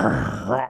Grrrr.